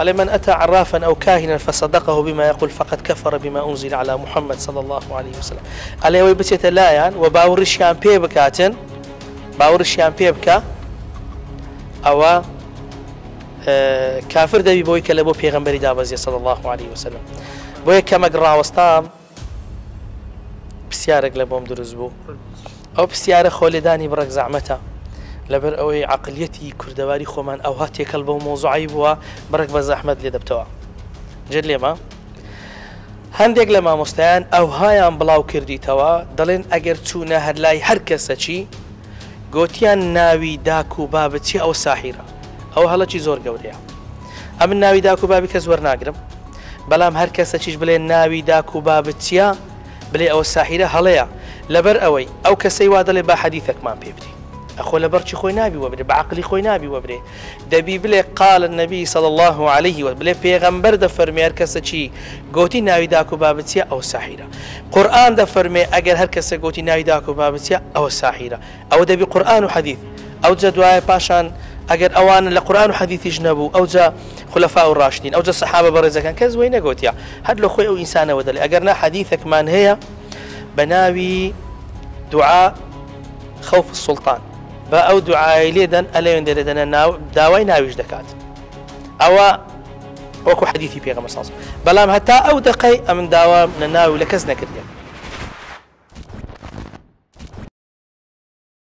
على من أتى عرافا أو كاهنا فصدقه بما يقول فقد كفر بما أنزل على محمد صلى الله عليه وسلم. عليه ويبتيت لايان وباورشيان بي بكاتن باورشيان بي بكا أو دەبی بۆی کە لە بۆ پێغمبەری دابەزیە سەڵ الله عليه وسلم. کەمەک ڕاوەستام پرسیارێک لە بۆم دروست بوو ئەو پرسیارە خۆلێدانی بڕک زەحمەتە لەبەر ئەوەی عقلیەتی کوردەواری خۆمان ئەوها تێکەڵ بە مۆزوعی بووە بڕک بە زەحمەت لێ دەبتەوە. جد لێمە هەندێک لە مامۆستایان ئەوهایان بڵاو کردیتەوە دەڵێن ئەگەر چوونە هەر لای هەر کەسە چی؟ گوتیان ناوی داک و بابەتی ئەو ساحیرە؟ ئەو هەڵەکی زۆر گەورەیە. ئەمن ناوی داک و بابی کە زۆر ناگرم بەڵام هەر کەسە چیش بڵێ ناوی داک و بابچیە بڵێ ئەوە ساحیرە هەڵەیە. لەبەر ئەوەی ئەو کەسەی وا دەڵێ با حەدیثەکمان پێ بدی. ئەخۆ لە بەرچی خۆی نابی وەبرێ بەعقلی خۆی نابی وەبرێ دەبی قال النبي صلى الله عليه و بڵێ پێغەمبەر دە فەرمیار کەسە چی؟ گوتی ناوی داک و بابچیە ئەو ساحیرە قورآن دە فەرمێ ئەگەر هەر کەسە گوتی ناوی داک و بابچیە ئەوە ساحیرە ئەو دەبی قورآن و حەدیث ئەو جە دوایە پاشان ئەگەر ئەوان لە قورآن و حەدیثیش نەبوو ئەو جا خلفاء و ڕاشتین ئەو جە سەحابە بەڕێزەکان کەس وی نەگوتیا هەر لە خۆی ئەو ئینسانەوە بە ناوی دوعا خەوف السلطان. بە ئەو دوعای لێدەن ئەلێن دەرێدەنە ناو داوای ناویش دەکات. ئەوە وەکو حەدیثی پێغەمە ساز بەڵام هەتا ئەو دقی ئەمن داوا لە ناوی لە کەس نەکردێت